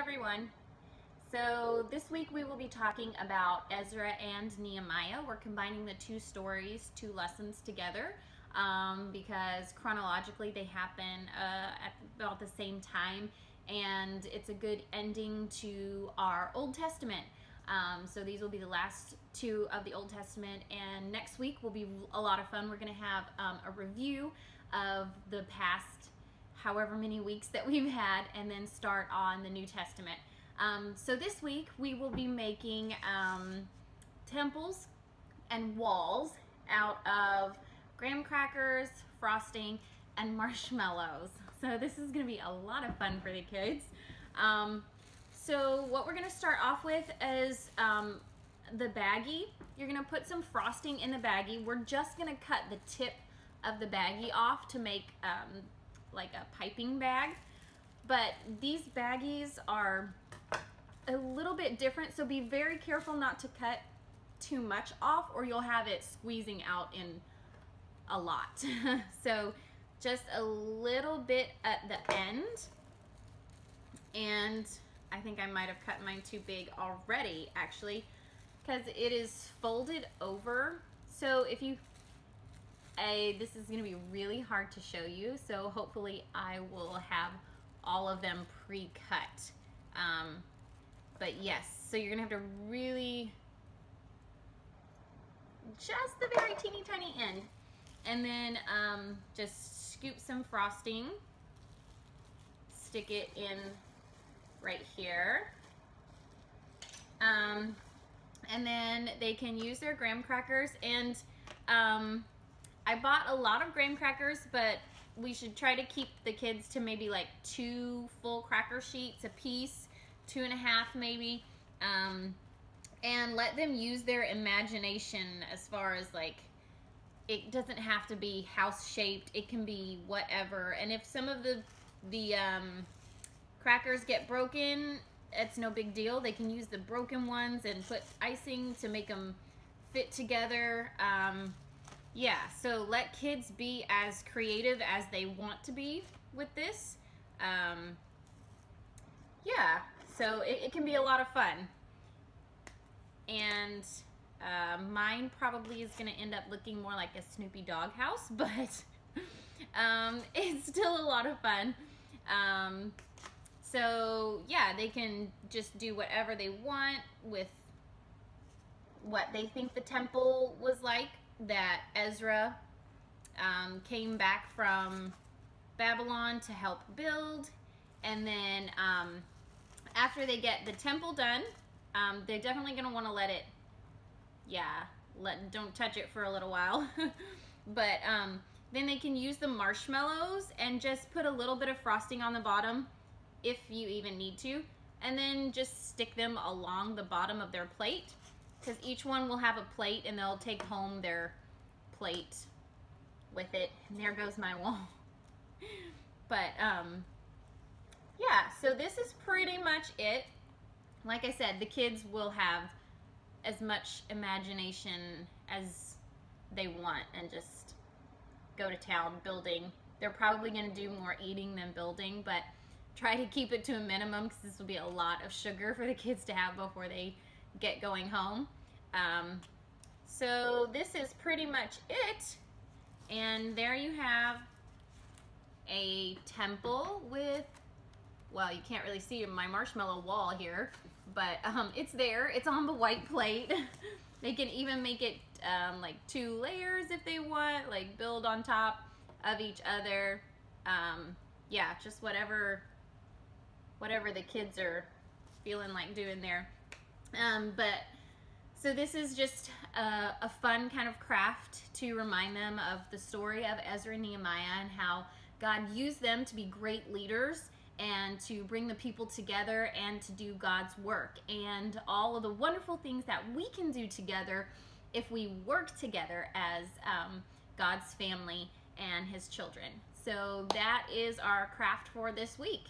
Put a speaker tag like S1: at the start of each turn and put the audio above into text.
S1: everyone. So this week we will be talking about Ezra and Nehemiah. We're combining the two stories, two lessons together um, because chronologically they happen uh, at about the same time and it's a good ending to our Old Testament. Um, so these will be the last two of the Old Testament and next week will be a lot of fun. We're going to have um, a review of the past however many weeks that we've had and then start on the New Testament. Um, so this week we will be making um, temples and walls out of graham crackers, frosting, and marshmallows. So this is going to be a lot of fun for the kids. Um, so what we're going to start off with is um, the baggie. You're going to put some frosting in the baggie. We're just going to cut the tip of the baggie off to make um, like a piping bag. But these baggies are a little bit different, so be very careful not to cut too much off or you'll have it squeezing out in a lot. so just a little bit at the end. And I think I might have cut mine too big already, actually, because it is folded over. So if you a, this is gonna be really hard to show you, so hopefully I will have all of them pre-cut. Um, but yes, so you're gonna have to really, just the very teeny tiny end. And then um, just scoop some frosting, stick it in right here. Um, and then they can use their graham crackers and um, I bought a lot of graham crackers, but we should try to keep the kids to maybe like two full cracker sheets a piece, two and a half maybe, um, and let them use their imagination as far as like, it doesn't have to be house shaped, it can be whatever. And if some of the, the um, crackers get broken, it's no big deal. They can use the broken ones and put icing to make them fit together. Um, yeah, so let kids be as creative as they want to be with this. Um, yeah, so it, it, can be a lot of fun. And uh, mine probably is going to end up looking more like a Snoopy dog house, but um, it's still a lot of fun. Um, so yeah, they can just do whatever they want with what they think the temple was like that Ezra um, came back from Babylon to help build. And then um, after they get the temple done, um, they're definitely going to want to let it, yeah, let don't touch it for a little while. but um, then they can use the marshmallows and just put a little bit of frosting on the bottom if you even need to. And then just stick them along the bottom of their plate because each one will have a plate and they'll take home their plate with it. And there goes my wall. but um, yeah, so this is pretty much it. Like I said, the kids will have as much imagination as they want and just go to town building. They're probably going to do more eating than building, but try to keep it to a minimum because this will be a lot of sugar for the kids to have before they get going home. Um, so this is pretty much it. And there you have a temple with, well, you can't really see my marshmallow wall here, but um, it's there. It's on the white plate. they can even make it um, like two layers if they want, like build on top of each other. Um, yeah, just whatever, whatever the kids are feeling like doing there. Um, but so this is just a, a, fun kind of craft to remind them of the story of Ezra and Nehemiah and how God used them to be great leaders and to bring the people together and to do God's work and all of the wonderful things that we can do together if we work together as um, God's family and his children. So that is our craft for this week.